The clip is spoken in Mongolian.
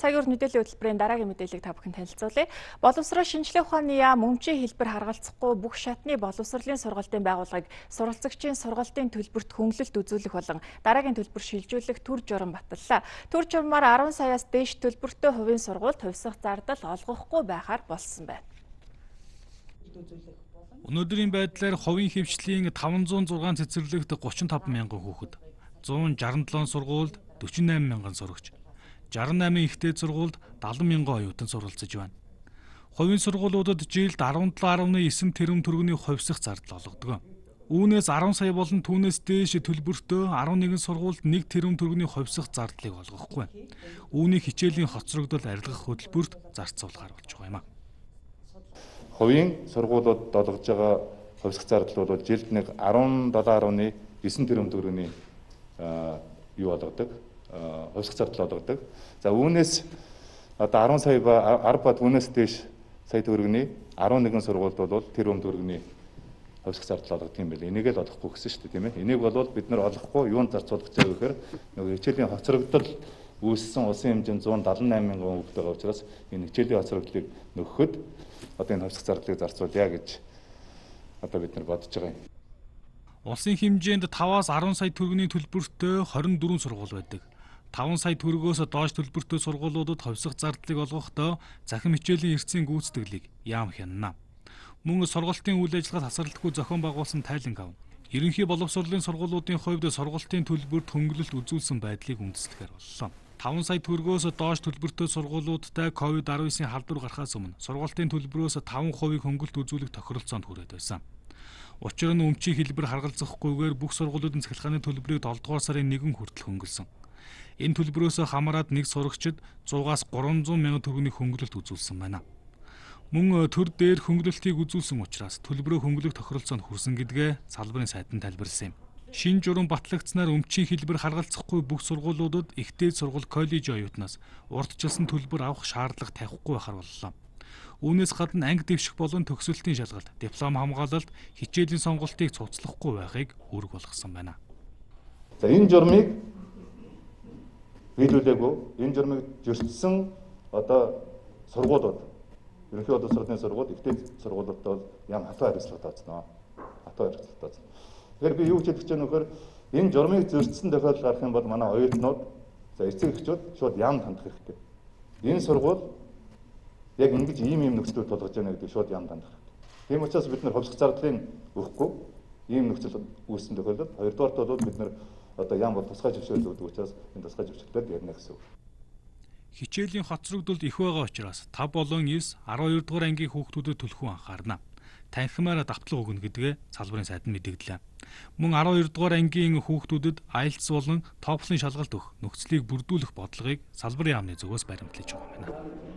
Цагийн урт мэдээллийн хөтөлбөрийн дараагийн мэдээллийг та бүхэн танилцуулъя. Боловсрол шинжилгээ ухааны яам мөнгөчийн хэлбэр харгалзахгүй бүх шатны боловсролын сургалтын байгууллагыг суралцагчийн сургалтын төлбөрт хөнгөлөлт үзүүлэх болон дараагийн төлбөр шилжүүлэх төр журам баталлаа. Төр журмаар 10 саяас дээш төлбөртэй хувийн сургуульд хувьсах зардал олгохгүй байхаар болсон байна. Өнөөдрийн байдлаар хувийн хөвчлийн 506 цэцэрлэгт 35 мянган хүүхэд, 167 сургуульд 48 мянган сурагч, 68 ихтэй сургуульд 70 мянган оюутан суралцж байна. Хувийн сургуулиудад жилд 17.9 тэрбум төгрөгийн хувьсах зардал олгодог. Үүнээс 10 сая болон түүнээс дээш төлбөртөө 11 сургуульд 1 тэрбум төгрөгийн хувьсах зардлыг олгохгүй. Үүнийг хичээлийн хоцрогдол арилгах хөтөлбөрт зарцуулахар болж байгаа юм а хувийн сургуулиудад олгож байгаа хувьсах зардал бол жилд нэг 17.9 тэрбум төгрөгийн юу олгодог хувьсах зардал олгодог. За үүнээс одоо 10 сая ба 10 ба түүнээс дээш сая төгрөгийн 11 сургуульд бол тэрбум төгрөгийн хувьсах зардал олгох юм байл. Энийг л олохгүй гэсэн шүү дээ тийм ээ. Энийг бол бид нар олохгүй юунд зарцуулах байгаа гэхээр нөгөө хичээлийн хоцрогдол үүссэн улсын хэмжээнд 178 мянган хүүхэд байгаа учраас энэ хичээлийн хоцрогдлыг нөхөхөд одоо энэ хувьсах зардлыг зарцуулъя гэж одоо бид нар бодож байгаа юм. Улсын хэмжээнд 5-аас 10 сая төгрөгийн төлбөртэй 24 сургууль байдаг. 5 сая төгрөгөөс доош төлбөртэй сургуулиудад хувьсах зардлыг олгохдоо захин хичээлийн эрсцийн гүйцэтгэлийг яам хянана. Мөн сургалтын үйл ажиллагаанд тасралтгүй зохион байгуулсан тайланг авна. Ерөнхий боловсролын сургуулиудын хувьд сургалтын төлбөрт хөнгөлөлт үзүүлсэн байдлыг үндэслэхээр боллоо. 5 сая төгрөгөөс доош төлбөртэй сургуулиудтай COVID-19-ийн халдвар гарахаас өмнө сургалтын төлбөрөөс 5% хөнгөлт үзүүлэх тохиролцоонд хүрээд байсан. Учир нь өмчийн хэлбэр харгалзахгүйгээр бүх сургуулиудын цахилгааны төлбөрийг 7 дугаар сарын 1 хүртэл хөнгөлсөн. Энэ төлбөрөөс хамаарат нэг сурагчид 100-аас 300 мянган төгрөгийн хөнгөлөлт үзүүлсэн байна. Мөн төр дээр хөнгөлөлтийг үзүүлсэн учраас төлбөрөө хөнгөлөх тохиролцоонд хүрсэн гэдгээ салбарын сайд нь тайлбарласан юм. Шин журам батлагдсанаар өмчийн хэлбэр харгалзахгүй бүх сургуулиудад ихтэй сургууль коллеж оюутнаас урдчилсан төлбөр авах шаардлага тавихгүй байхаар боллоо. Үүнээс гадна анги дэвших болон төгсөлтийн шалгалт, диплом хамгаалалт, хичээлийн сонголтыг цуцлахгүй байхыг үүрэг болгосон байна. За энэ журмыг биелүүлээгүй. Энэ журмыг зөрчсөн одоо сургуулиуд ерөнхий боловсролын сургууль, ихтэй сургуулиудад бол ям хатуу хариуцлага тооцноо. Хатуу хариуцлага тооцноо. Тэгэхээр би юу гэж байна вөхөр энэ журмыг зөрчсөн тохиолдол гарах юм бол манай оюутнууд за эцэг эхчүүд шууд яам хандах хэрэгтэй. Энэ сургууль яг ингэж ийм ийм нөхцөлөд тулгаж байна гэдэг шууд яам хандах хэрэгтэй. Тийм учраас бид нар хувьсах зардлын өгөхгүй ийм нөхцөл үүссэн тохиолдолд хоёрдугаарт бол бид нар одоо бол тусгай зөвшөөрөл өгдөг учраас энэ тусгай зөвшөөрлөд ярина гэсэн үг. Хичээлийн хоцрогдолд их байгаа учраас 5 болон 9 12 дугаар ангийн хүүхдүүдэд төлхөө анхаарна танхимаараа давтлага өгнө гэдгээ салбарын сайд нь мэдэгдлээ. Мөн 12 дугаар ангийн хүүхдүүдэд IELTS болон TOEFL-ын шалгалт өгөх нөхцөлийг бүрдүүлэх бодлогыг салбарын яамны зүгээс баримтлаж байгаа юм байна.